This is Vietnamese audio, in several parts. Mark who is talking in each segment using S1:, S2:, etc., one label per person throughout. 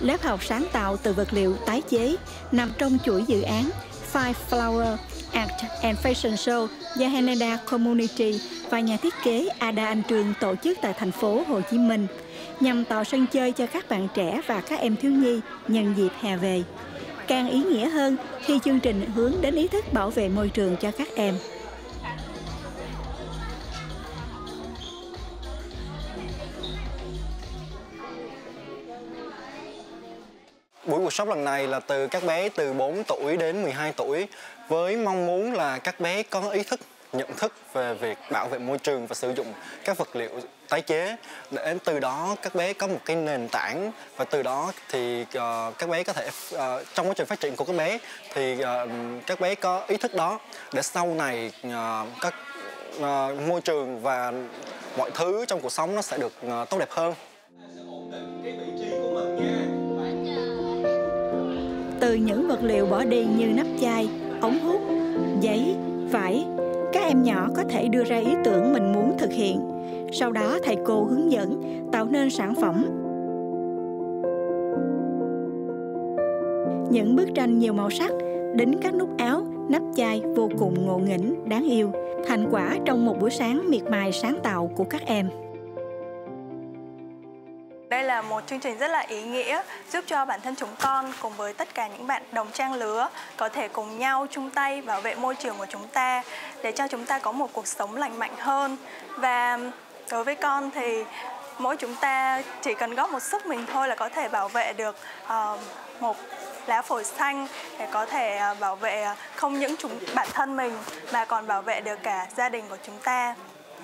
S1: lớp học sáng tạo từ vật liệu tái chế nằm trong chuỗi dự án Five Flower Art and Fashion Show do Haneda Community và nhà thiết kế Ada Anh Trường tổ chức tại thành phố Hồ Chí Minh nhằm tạo sân chơi cho các bạn trẻ và các em thiếu nhi nhân dịp hè về. Càng ý nghĩa hơn khi chương trình hướng đến ý thức bảo vệ môi trường cho các em.
S2: Buổi workshop lần này là từ các bé từ 4 tuổi đến 12 tuổi với mong muốn là các bé có ý thức nhận thức về việc bảo vệ môi trường và sử dụng các vật liệu tái chế. Để từ đó các bé có một cái nền tảng và từ đó thì uh, các bé có thể uh, trong quá trình phát triển của các bé thì uh, các bé có ý thức đó để sau này uh, các uh, môi trường và mọi thứ trong cuộc sống nó sẽ được uh, tốt đẹp hơn.
S1: Từ những vật liệu bỏ đi như nắp chai, ống hút, giấy, vải, các em nhỏ có thể đưa ra ý tưởng mình muốn thực hiện. Sau đó thầy cô hướng dẫn tạo nên sản phẩm. Những bức tranh nhiều màu sắc, đính các nút áo, nắp chai vô cùng ngộ nghĩnh, đáng yêu, thành quả trong một buổi sáng miệt mài sáng tạo của các em.
S3: Đây là một chương trình rất là ý nghĩa giúp cho bản thân chúng con cùng với tất cả những bạn đồng trang lứa có thể cùng nhau chung tay bảo vệ môi trường của chúng ta để cho chúng ta có một cuộc sống lành mạnh hơn. Và đối với con thì mỗi chúng ta chỉ cần góp một sức mình thôi là có thể bảo vệ được uh, một lá phổi xanh để có thể uh, bảo vệ không những chúng bản thân mình mà còn bảo vệ được cả gia đình của chúng ta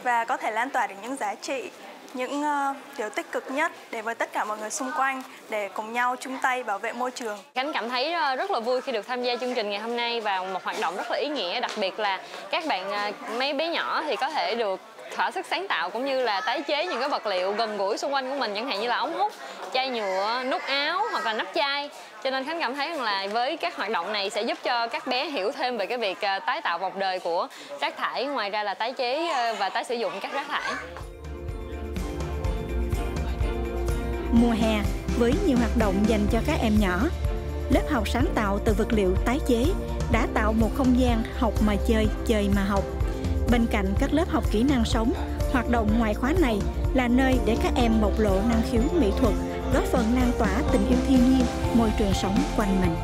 S3: và có thể lan tỏa được những giá trị những uh, điều tích cực nhất đến với tất cả mọi người xung quanh để cùng nhau chung tay bảo vệ môi trường.
S4: Khánh cảm thấy ờ, rất là vui khi được tham gia chương trình ngày hôm nay và một hoạt động rất là ý nghĩa, đặc biệt là các bạn uh, mấy bé nhỏ thì có thể được thỏa sức sáng tạo cũng như là tái chế những cái vật liệu gần gũi xung quanh của mình chẳng hạn như là ống hút chai nhựa nút áo hoặc là nắp chai cho nên khánh cảm thấy rằng là với các hoạt động này sẽ giúp cho các bé hiểu thêm về cái việc tái tạo vòng đời của rác thải ngoài ra là tái chế và tái sử dụng các rác thải
S1: mùa hè với nhiều hoạt động dành cho các em nhỏ. Lớp học sáng tạo từ vật liệu tái chế đã tạo một không gian học mà chơi, chơi mà học. Bên cạnh các lớp học kỹ năng sống, hoạt động ngoại khóa này là nơi để các em bộc lộ năng khiếu mỹ thuật, góp phần lan tỏa tình yêu thiên nhiên, môi trường sống quanh mình.